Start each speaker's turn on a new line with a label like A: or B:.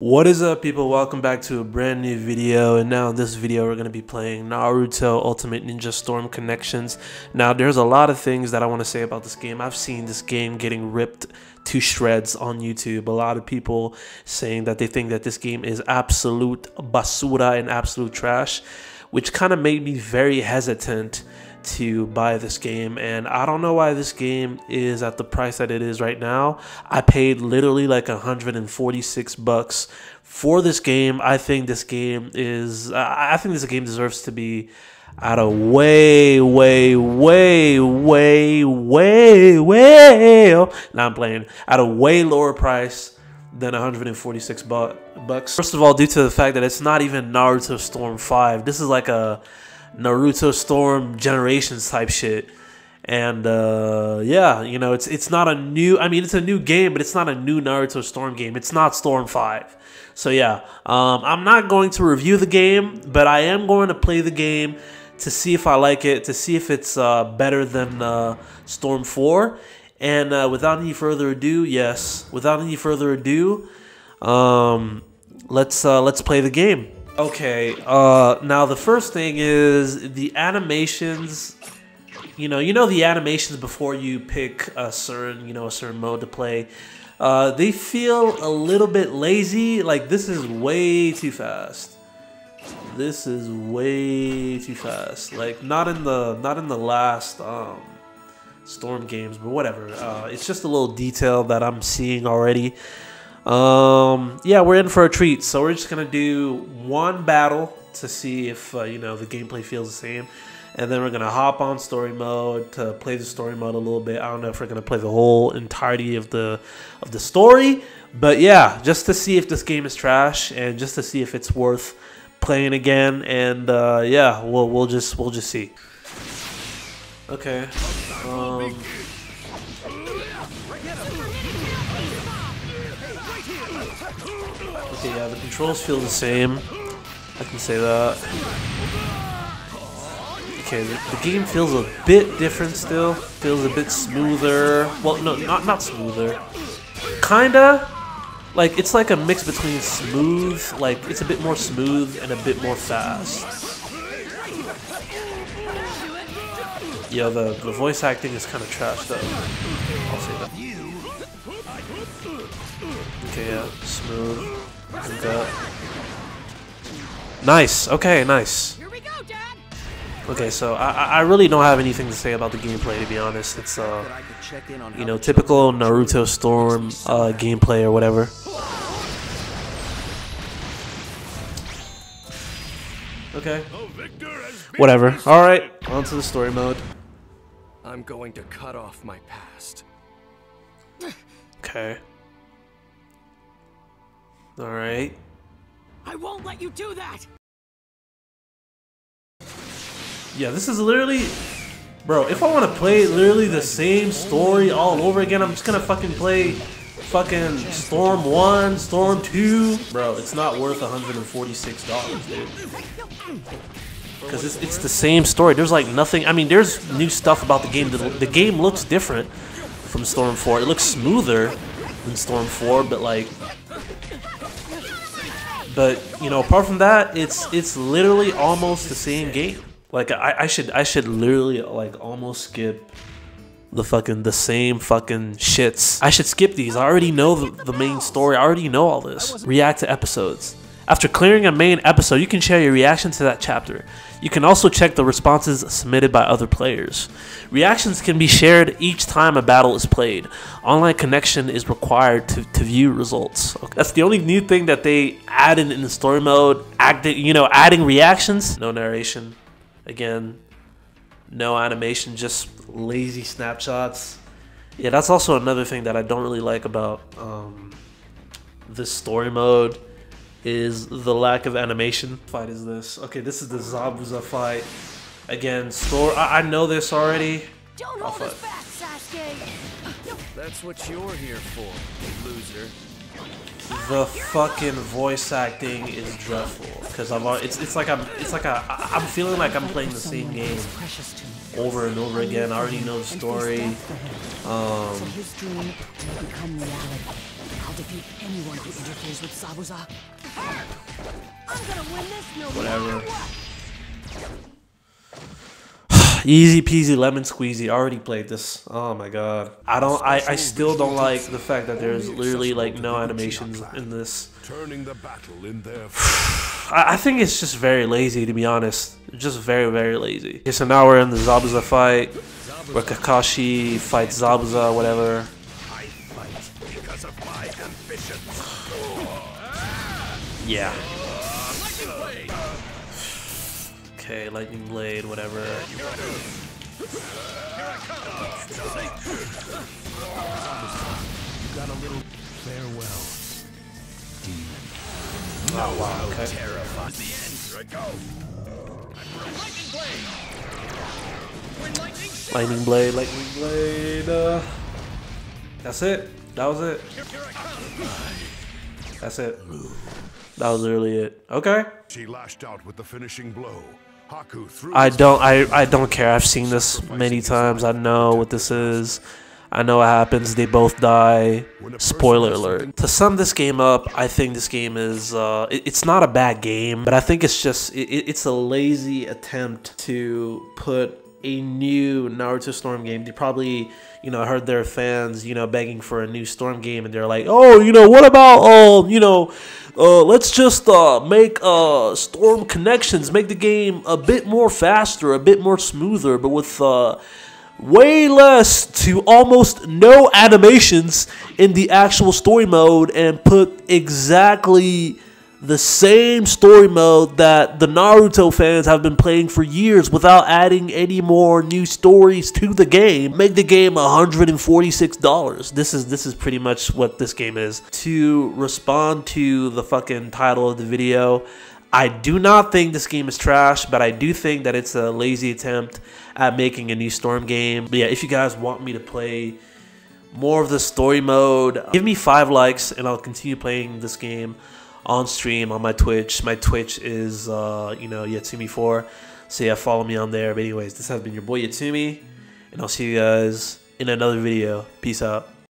A: What is up people, welcome back to a brand new video and now in this video we're going to be playing Naruto Ultimate Ninja Storm Connections. Now there's a lot of things that I want to say about this game. I've seen this game getting ripped to shreds on YouTube. A lot of people saying that they think that this game is absolute basura and absolute trash, which kind of made me very hesitant to buy this game and I don't know why this game is at the price that it is right now. I paid literally like 146 bucks for this game. I think this game is I think this game deserves to be at a way, way, way, way, way, way. Now I'm playing at a way lower price than 146 bucks. First of all, due to the fact that it's not even Naruto Storm 5. This is like a Naruto Storm Generations type shit. And uh, yeah, you know, it's it's not a new. I mean, it's a new game, but it's not a new Naruto Storm game. It's not Storm Five. So yeah, um, I'm not going to review the game, but I am going to play the game to see if I like it, to see if it's uh, better than uh, Storm Four. And uh, without any further ado, yes, without any further ado, um, let's uh, let's play the game. Okay, uh, now the first thing is the animations. You know, you know the animations before you pick a certain, you know, a certain mode to play. Uh, they feel a little bit lazy. Like this is way too fast. This is way too fast. Like not in the not in the last um, storm games, but whatever. Uh, it's just a little detail that I'm seeing already. Um, yeah, we're in for a treat. So we're just gonna do one battle to see if uh, you know the gameplay feels the same, and then we're gonna hop on story mode to play the story mode a little bit. I don't know if we're gonna play the whole entirety of the of the story, but yeah, just to see if this game is trash and just to see if it's worth playing again. And uh, yeah, we'll we'll just we'll just see. Okay. Um, Okay, yeah, the controls feel the same. I can say that. Okay, the, the, game feels a bit different still. Feels a bit smoother. Well, no, not not smoother. Kinda. Like, it's like a mix between smooth, like, it's a bit more smooth and a bit more fast. Yeah, the, the voice acting is kind of trash though. I'll say that. Okay, yeah, smooth. Nice. Okay, nice. Okay, so I, I really don't have anything to say about the gameplay, to be honest. It's, uh, you know, typical Naruto Storm uh, gameplay or whatever. Okay. Whatever. Alright, on to the story mode.
B: I'm going to cut off my past.
A: Okay. All right.
C: I won't let you do that.
A: Yeah, this is literally, bro. If I want to play literally the same story all over again, I'm just gonna fucking play fucking Storm One, Storm Two, bro. It's not worth 146 dollars, dude. Because it's, it's the same story. There's like nothing. I mean, there's new stuff about the game. The, the game looks different from Storm 4. It looks smoother than Storm 4, but like but you know, apart from that, it's it's literally almost the same game. Like I, I should I should literally like almost skip the fucking the same fucking shits. I should skip these. I already know the, the main story. I already know all this. React to episodes. After clearing a main episode, you can share your reaction to that chapter. You can also check the responses submitted by other players. Reactions can be shared each time a battle is played. Online connection is required to, to view results. Okay. That's the only new thing that they added in the story mode. Acting, you know, adding reactions. No narration. Again, no animation, just lazy snapshots. Yeah, that's also another thing that I don't really like about um, this story mode is the lack of animation. Fight is this? Okay, this is the Zabuza fight. Again, store. I, I know this already.
C: Don't hold us back, Sasuke.
B: That's what you're here for, loser.
A: The fucking voice acting is dreadful because I'm. It's it's like I'm. It's like a. I'm feeling like I'm playing the same game over and over again. I already know the story. Um.
C: defeat anyone who interferes with Zabuza. I'm gonna win this no
A: Whatever.
C: matter what.
A: Easy peasy lemon squeezy. I Already played this. Oh my god. I don't. I, I still don't like the fact that there's literally like no animations in this.
D: Turning the battle in their
A: I, I think it's just very lazy to be honest. Just very very lazy. Okay, so now we're in the Zabuza fight, where Kakashi fights Zabuza, whatever. Yeah. Okay, lightning blade, whatever.
D: You got a little farewell.
A: Oh wow. Okay.
D: Terrified. The end. Here I go.
A: Lightning blade, lightning blade. Uh, that's it. That was it. That's it. That was really it. Okay.
D: She lashed out with the finishing blow. Haku threw
A: I don't. I. I don't care. I've seen this many times. I know what this is. I know what happens. They both die. Spoiler alert. To sum this game up, I think this game is. Uh, it- it's not a bad game, but I think it's just. It- it's a lazy attempt to put a new Naruto Storm game. They probably, you know, heard their fans, you know, begging for a new Storm game, and they're like, oh, you know, what about, uh, you know, uh, let's just uh, make uh, Storm connections, make the game a bit more faster, a bit more smoother, but with uh, way less to almost no animations in the actual story mode, and put exactly the same story mode that the Naruto fans have been playing for years without adding any more new stories to the game. Make the game $146. This is this is pretty much what this game is. To respond to the fucking title of the video, I do not think this game is trash, but I do think that it's a lazy attempt at making a new Storm game. But yeah, if you guys want me to play more of the story mode. Give me five likes and I'll continue playing this game on stream on my Twitch. My Twitch is, uh, you know, Yatsumi4. So yeah, follow me on there. But anyways, this has been your boy Yatsumi, and I'll see you guys in another video. Peace out.